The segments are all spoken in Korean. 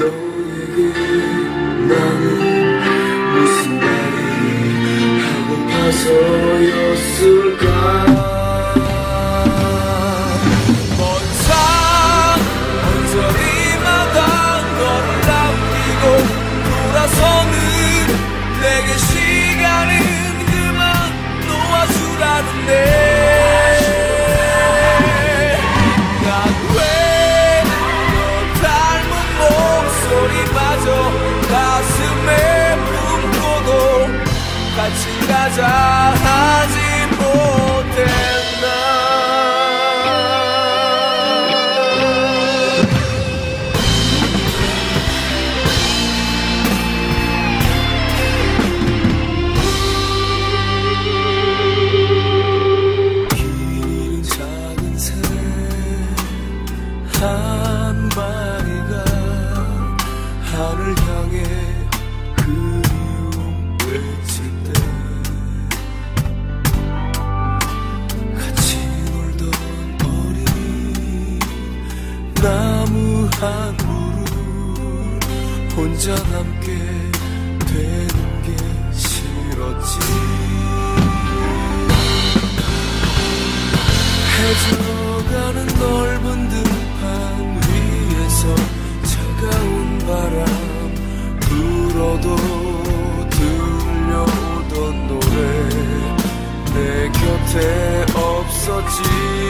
너에게 나는 무슨 말이 하고파서였을까? 먼상 언저리마다 너를 기고, 돌아서는 내게 시간은 그만 놓아주라는데. 같이 가자. 하지 못했 한 무릎 혼자 남게 되는 게 싫었지. 해져가는 넓은 들판 위에서 차가운 바람 불어도 들려오던 노래 내 곁에 없었지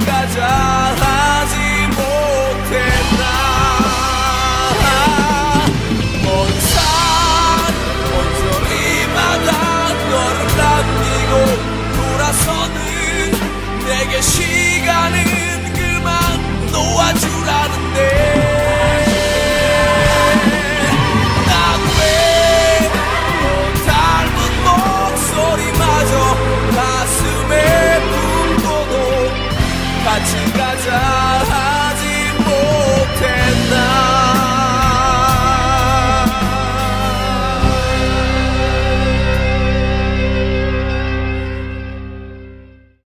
가자.